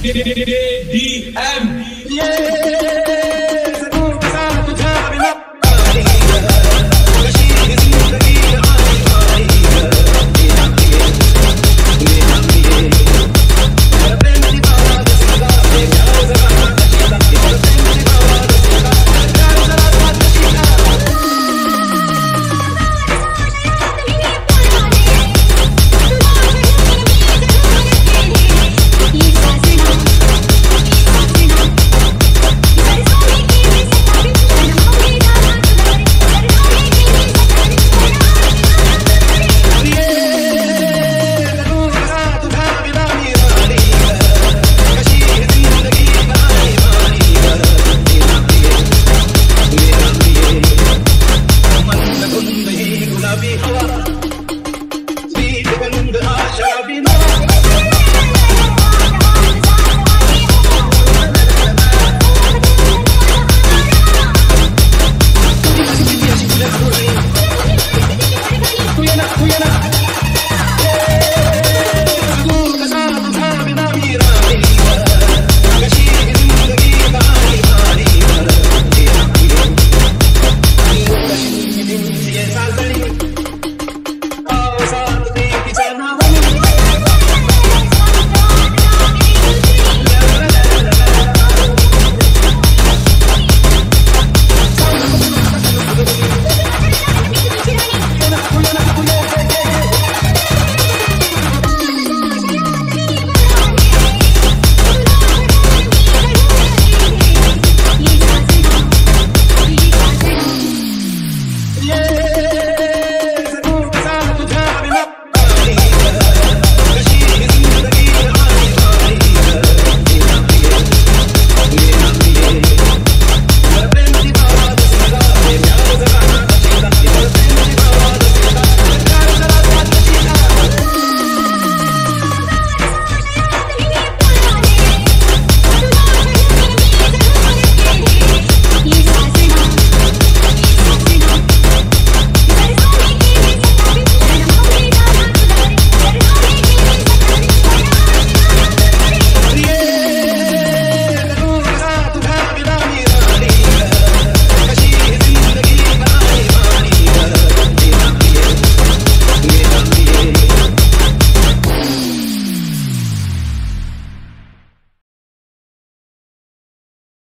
DJ DM. Yeah. up.